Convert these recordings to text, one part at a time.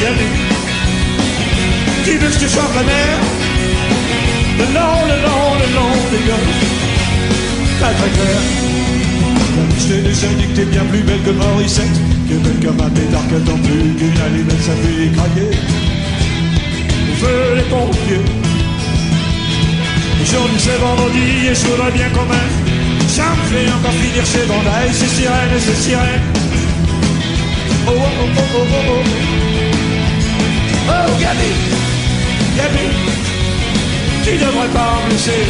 Gabi. Tu veux que je te la mer Le long, le long, le long des gars. très très clair. Je t'ai déjà dit que t'es bien plus belle que Morissette, que belle comme un pétard que tant plus qu'une allumette ça fait craquer. Feu les pompiers. Aujourd'hui c'est vendredi et je voudrais bien quand même. Ça me fait encore finir ces bandailles, ces sirènes et ces sirènes. Oh oh oh oh oh oh oh. Gabi, Gabi, tu devrais pas me laisser.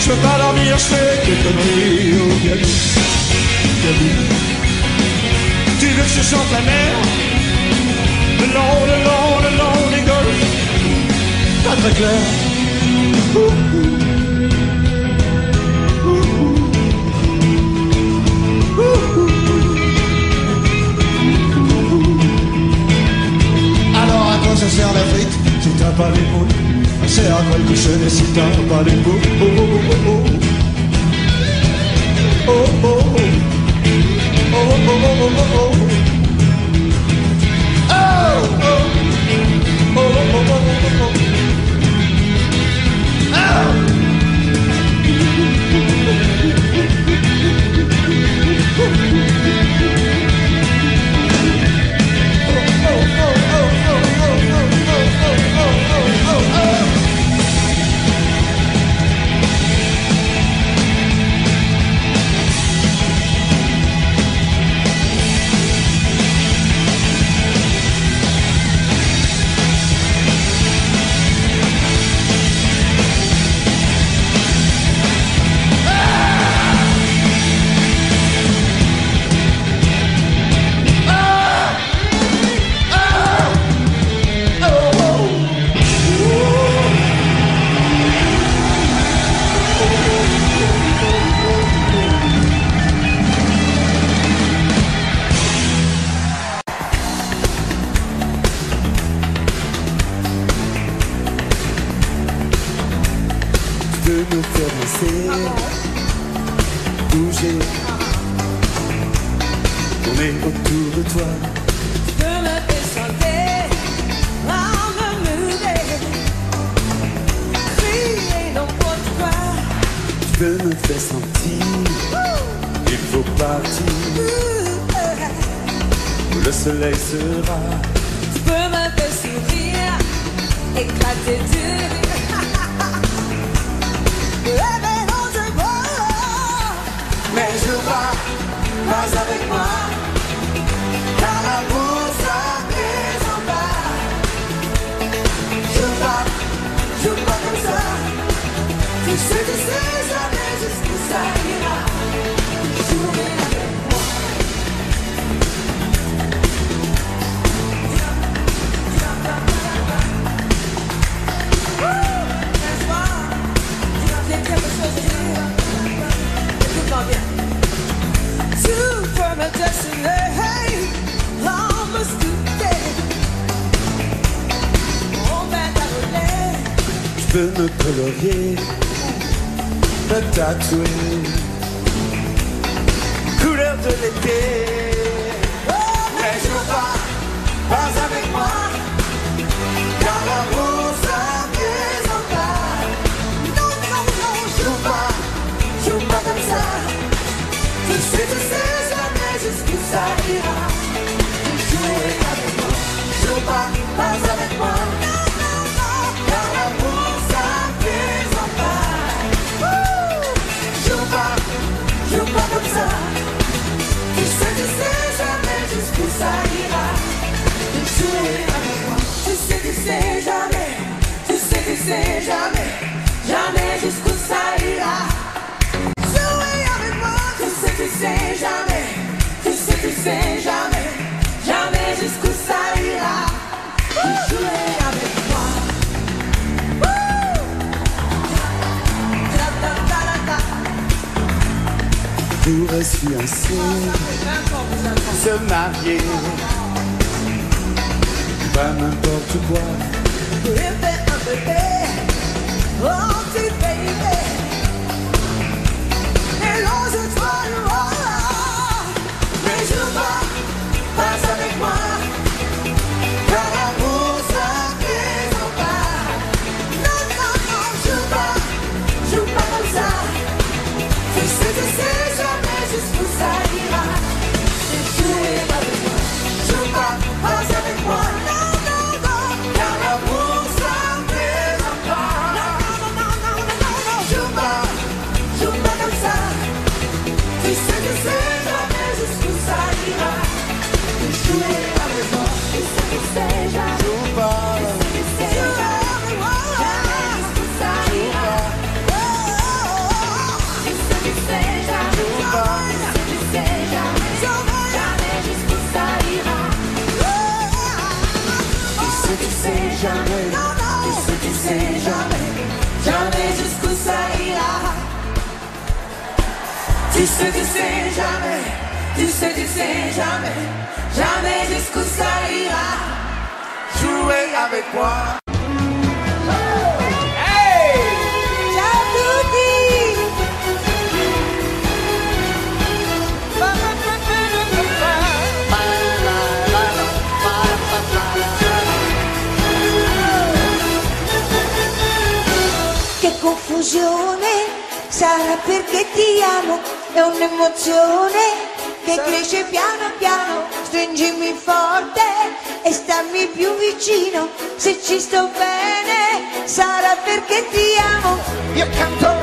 Je veux pas dormir, je fais des conneries. Oh Gabi, Gabi, tu veux que je chante la mer? Le long, le long, le long des golfs. Pas très clair. Ça sert la frite si t'as pas les boules sert à quoi le cochonnet si t'as pas les boules Oh oh oh. Oh oh. Oh oh oh Oh oh oh. Oh oh faut partir, où le soleil sera. Tu peux me faire sourire, éclater de rire. Mais je vois, pas avec moi, me dessiner, on me colorier, me tatouer, couleur de l'été. Mais je pas, pas avec moi, jusqu'où ça ira. Jouer avec moi, joue pas, pas avec moi. Car l'amour ça en pas. Joue pas, joue pas comme ça. Tu sais, tu sais jamais jusqu'où ça ira. Jouer avec moi. Tu sais, tu sais jamais, tu sais, tu sais jamais, jamais jusqu'où ça ira. Jouer avec moi, tu sais, tu sais jamais, sais, jamais, jamais jusqu'où ça ira. Jouer avec moi. Wouh! Da, da, da, da, da. Pourrait se marier, pas n'importe quoi. Un bébé, oh sais tu sais jamais, tu sais tu sais jamais, jamais jusqu'où ça ira. Jouer avec moi. Che confusione sarà perché ti amo è un'emozione che cresce piano piano, stringimi forte e stammi più vicino, se ci sto bene sarà perché ti amo. Io canto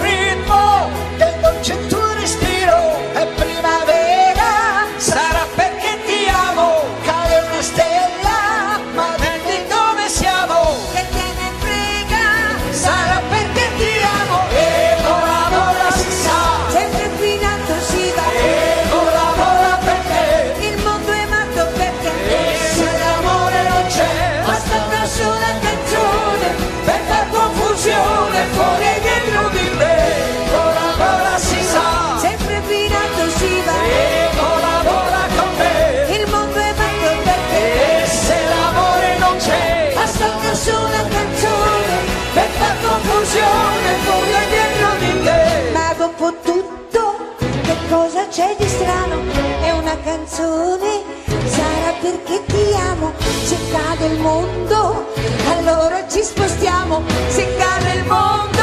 c'è di strano, è una canzone, sarà perché ti amo, se cade il mondo, allora ci spostiamo, se cade il mondo.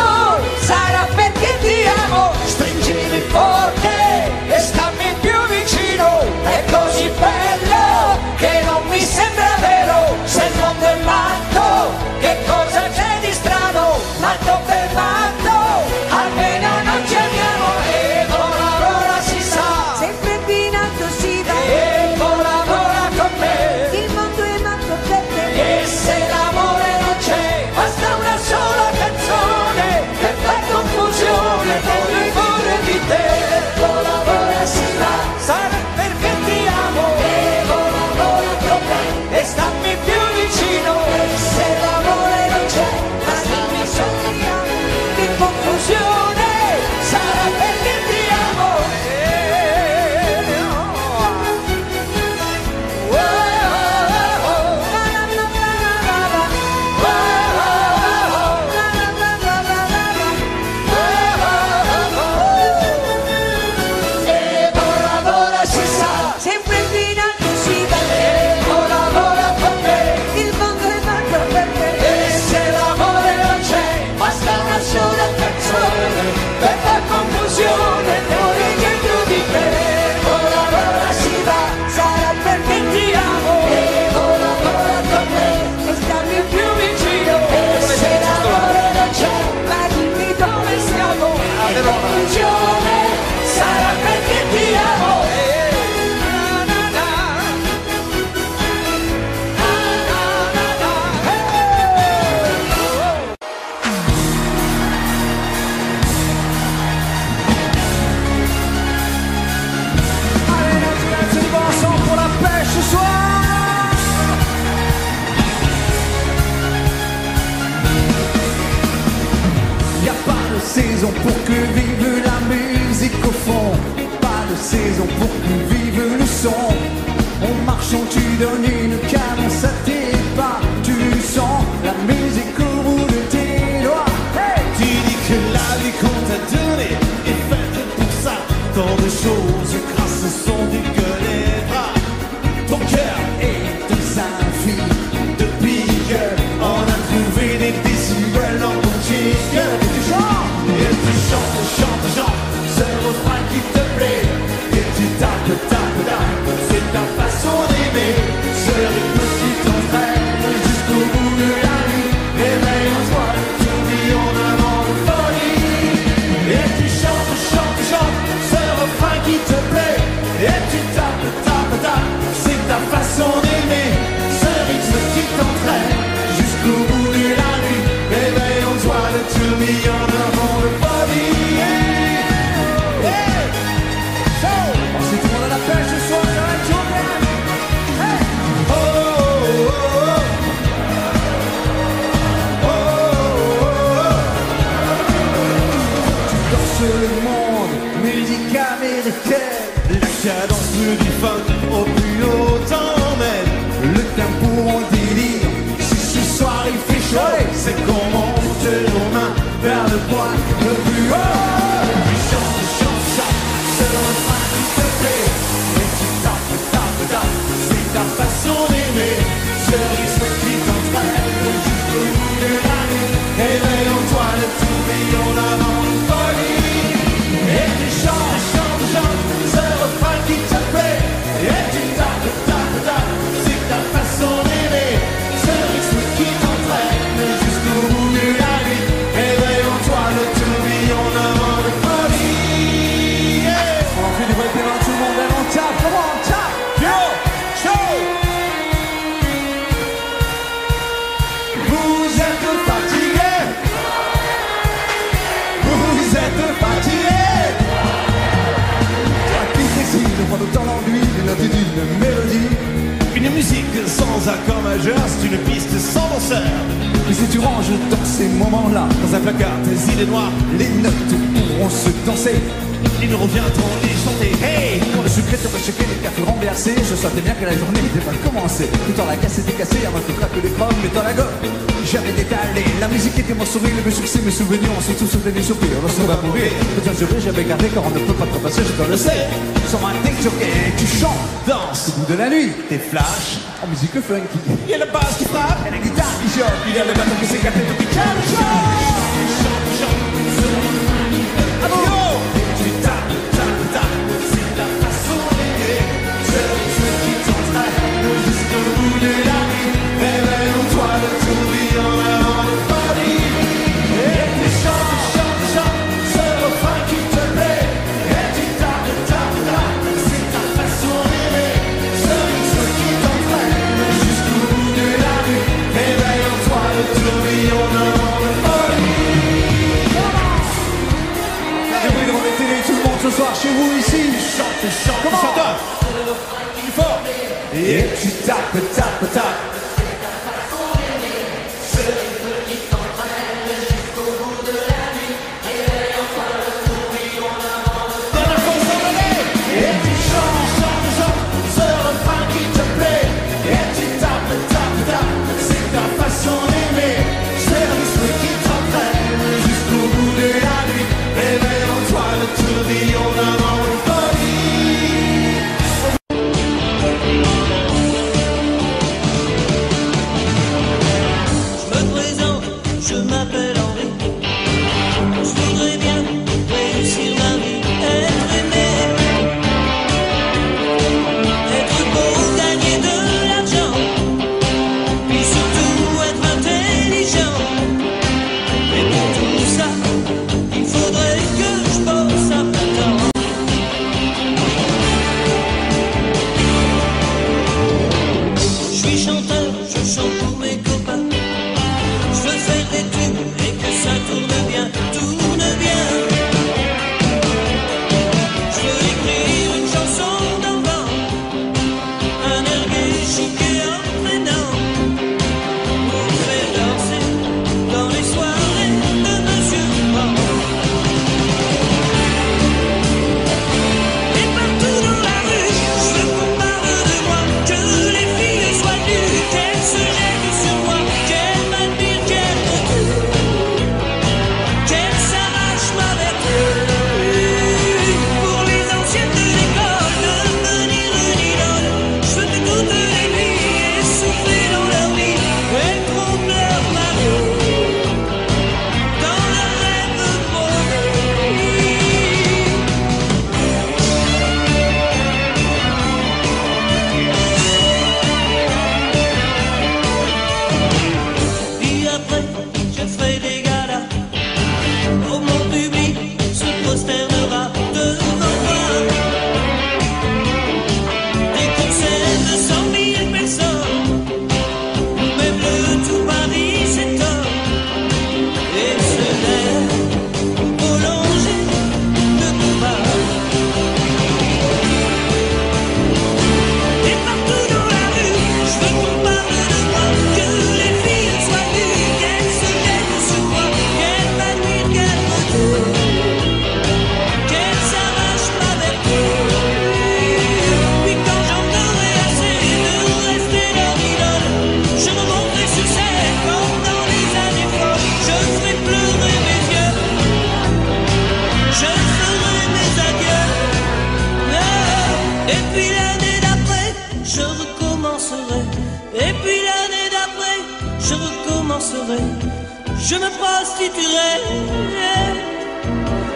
Je me prostituerai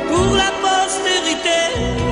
pour la postérité.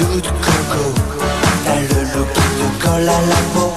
doute coco. T'as le look qui te colle à la peau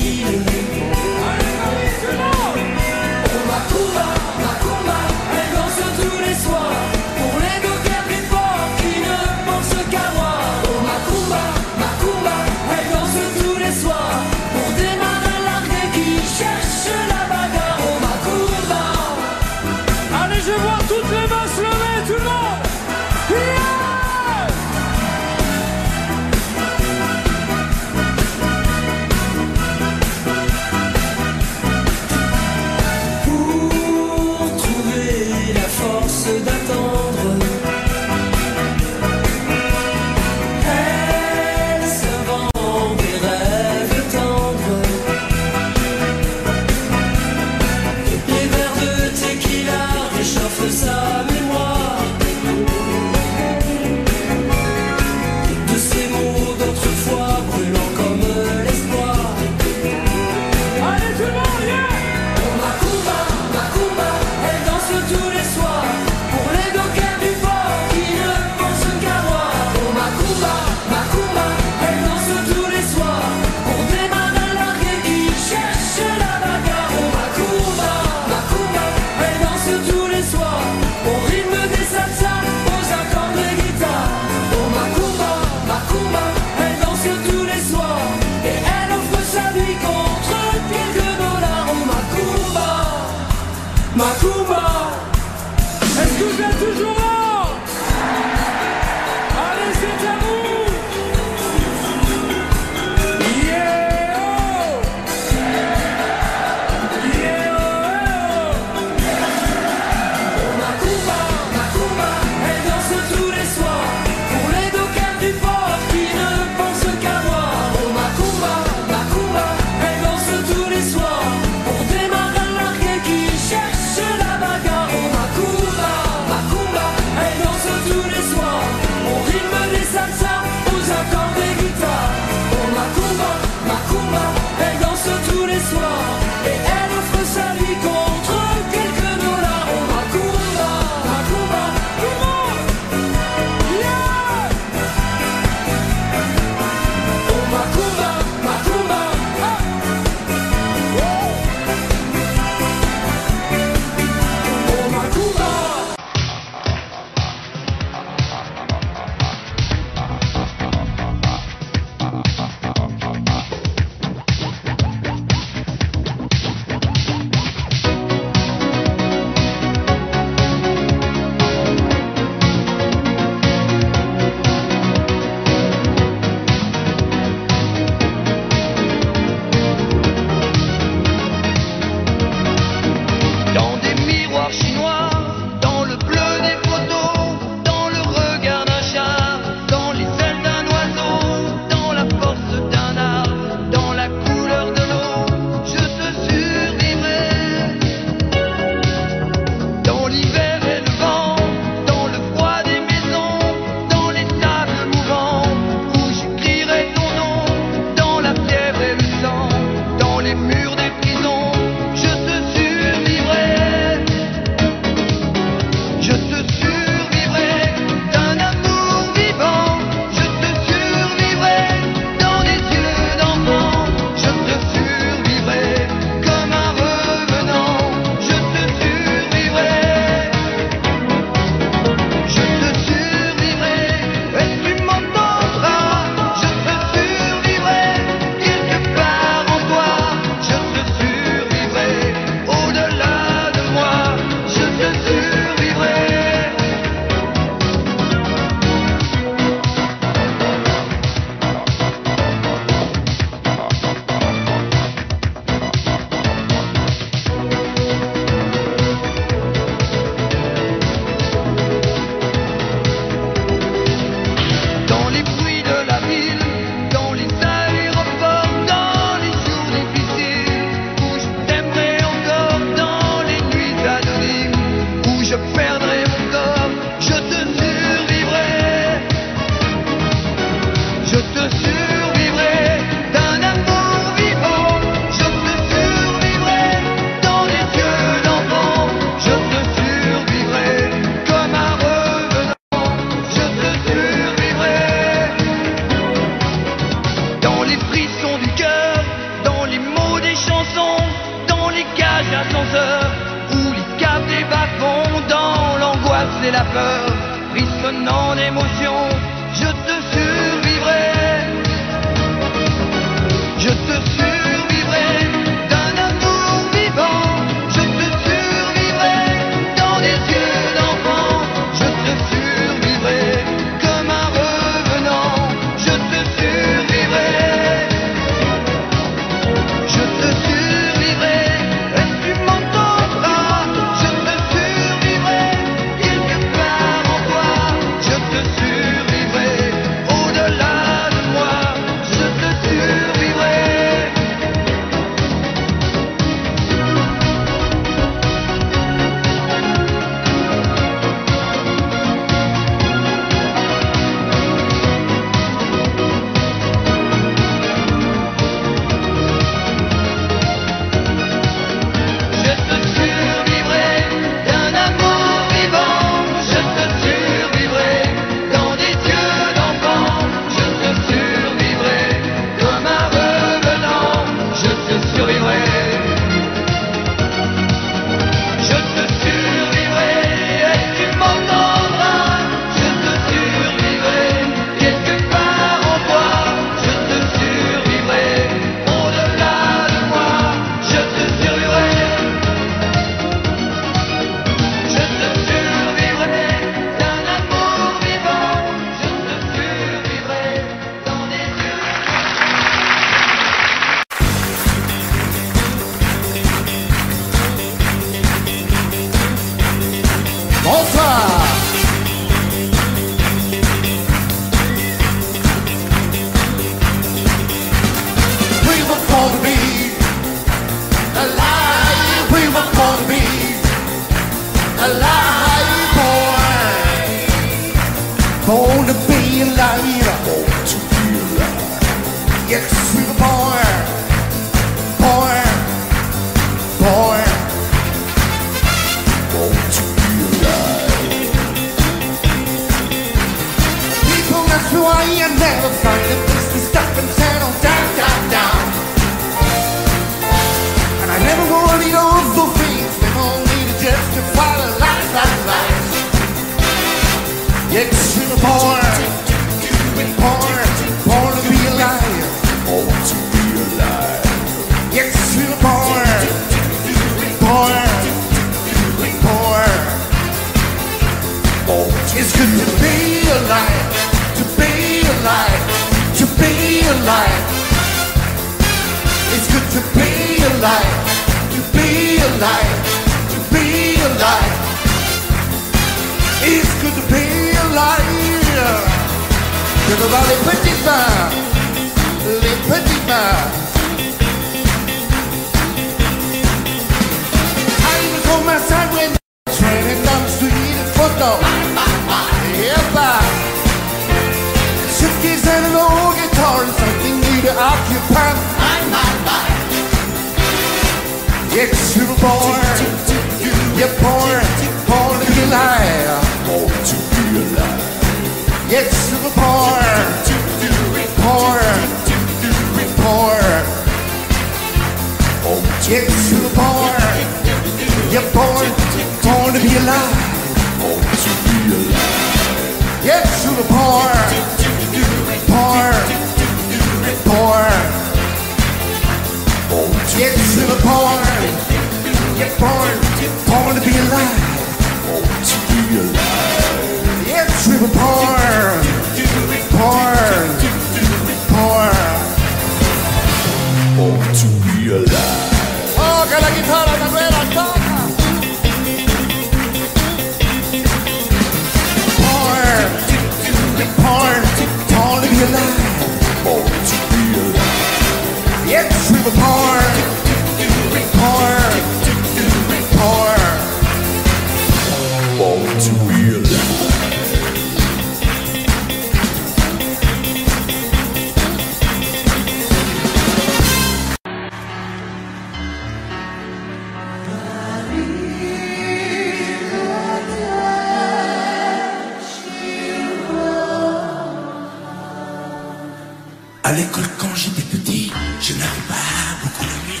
À l'école, quand j'étais petit, je n'avais pas beaucoup d'amis.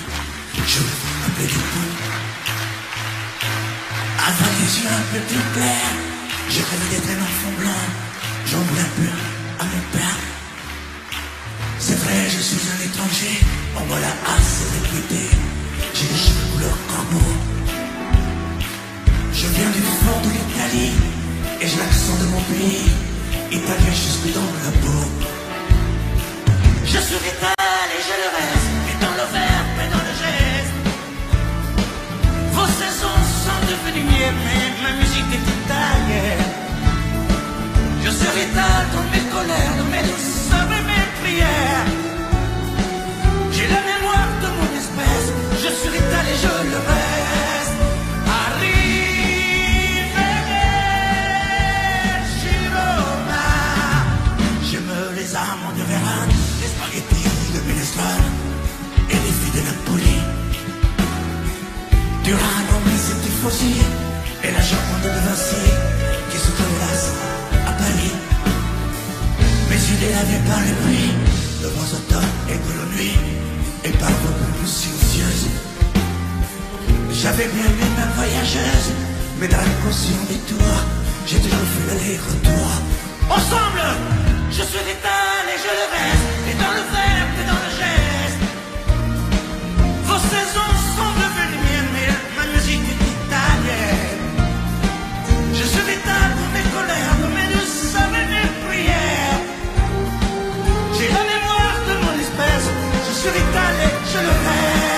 Je m'appelais Dupont, Avec les yeux un peu plus clairs, je rêve d'être un enfant blanc. J'en voulais un peu à mon père. C'est vrai, je suis un étranger, on voit la hasse recruter. J'ai les cheveux couleur corbeau. Je viens du fort de l'Italie, et j'ai l'accent de mon pays, italien jusque dans la peau. Je suis vital et je le reste, et dans le verbe et dans le geste. Vos saisons sont devenues miennes, mais ma musique est italienne. Je suis vital dans mes colères, dans mes douceurs et mes prières. Et la jambe de Vinci qui se collasse à Paris. Mes idées lavées par les pluies, de vents automne et de la nuit, et par vos plus silencieuses. J'avais bien aimé ma voyageuse, mais dans l'inconscient des tours, j'ai toujours fait l'aller-retour. Ensemble, je suis vital et je le reste, et dans le verbe vital et je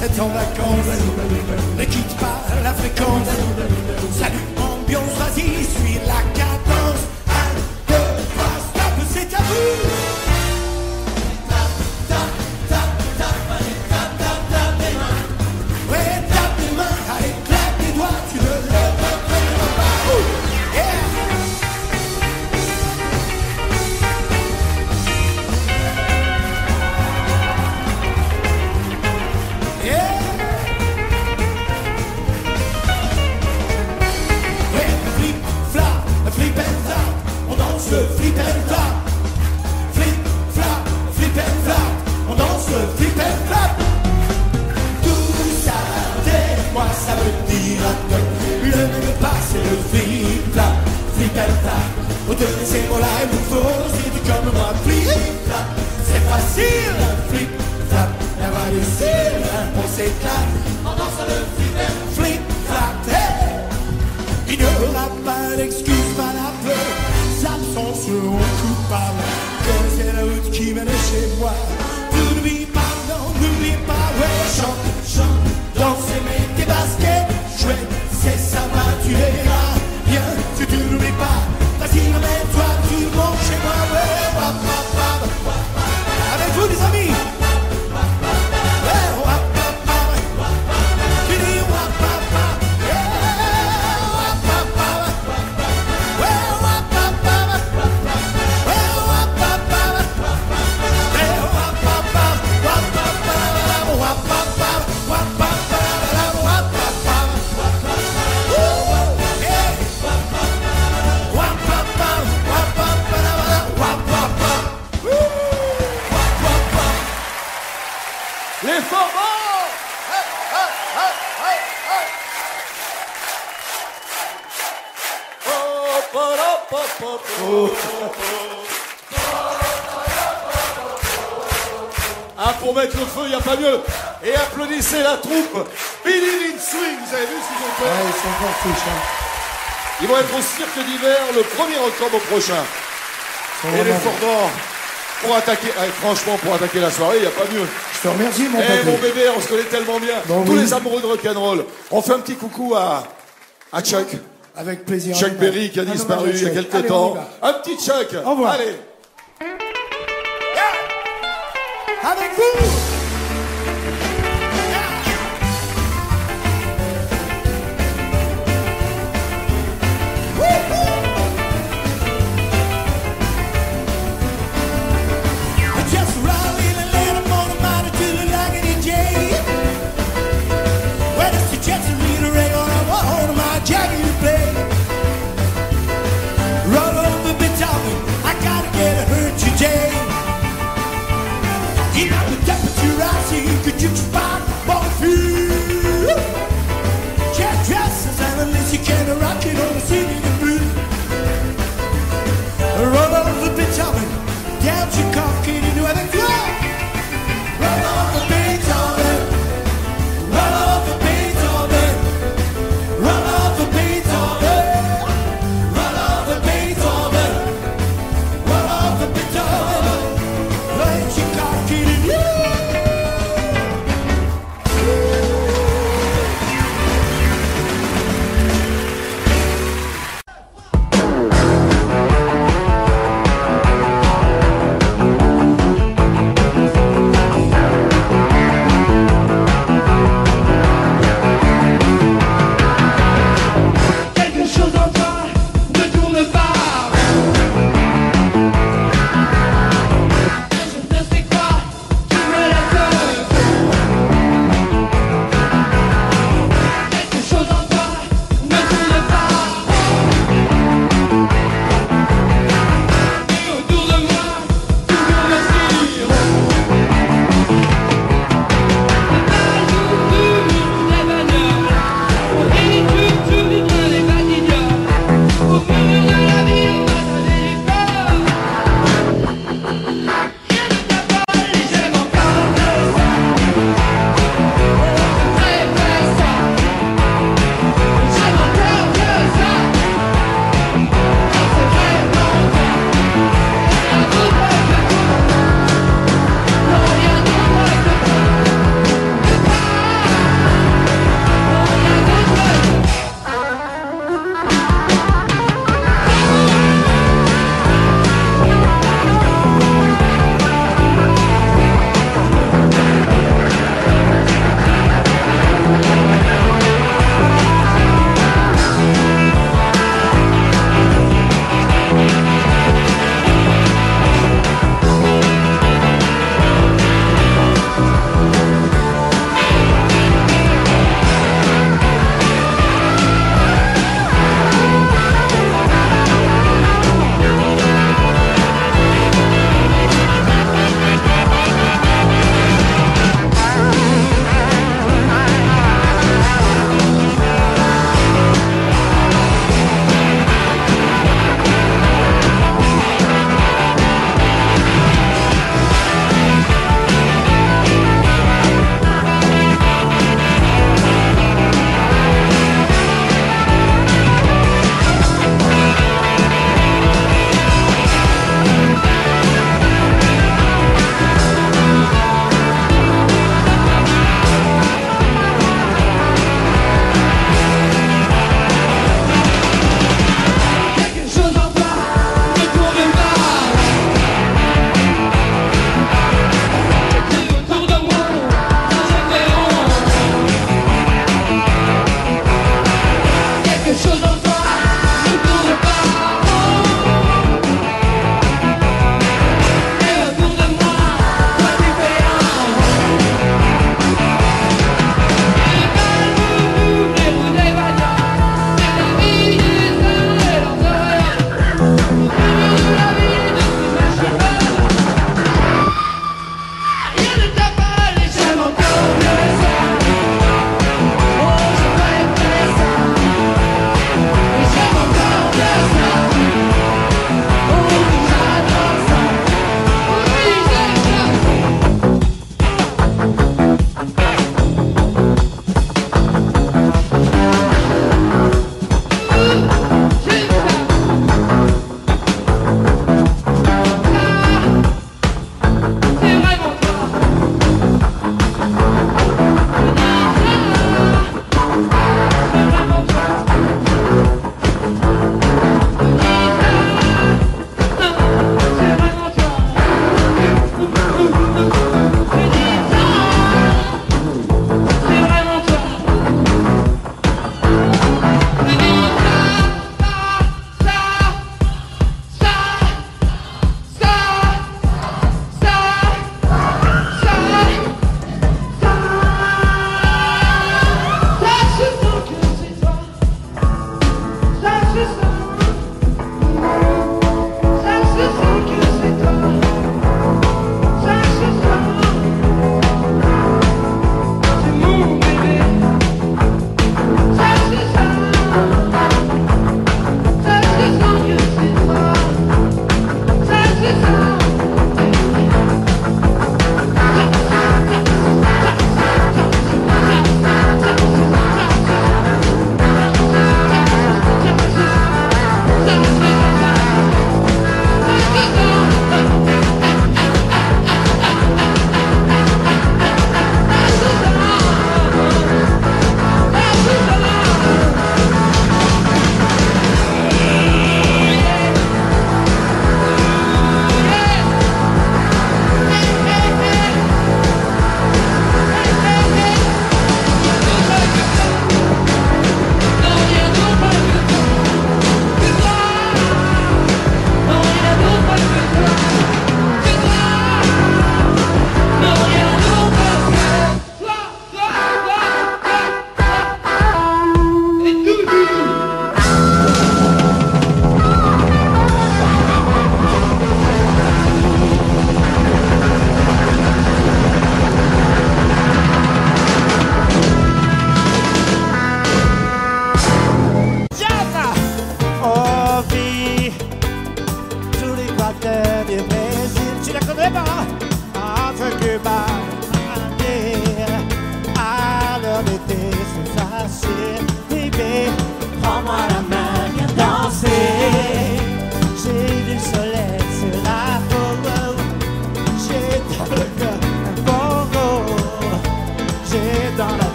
c'est en vacances. Ne quitte pas la fréquence. Salut. le 1er octobre prochain. Et les Fordors, pour attaquer, eh, franchement, pour attaquer la soirée, il n'y a pas mieux. Je te remercie, mon Eh, mon bébé, on se connaît tellement bien. Tous les amoureux de rock'n'roll. On fait un petit coucou à, à Chuck. Avec plaisir. Chuck Berry qui a ah, disparu il y a quelques temps. Un petit Chuck. Au revoir. Allez. Avec vous.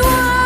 nuôi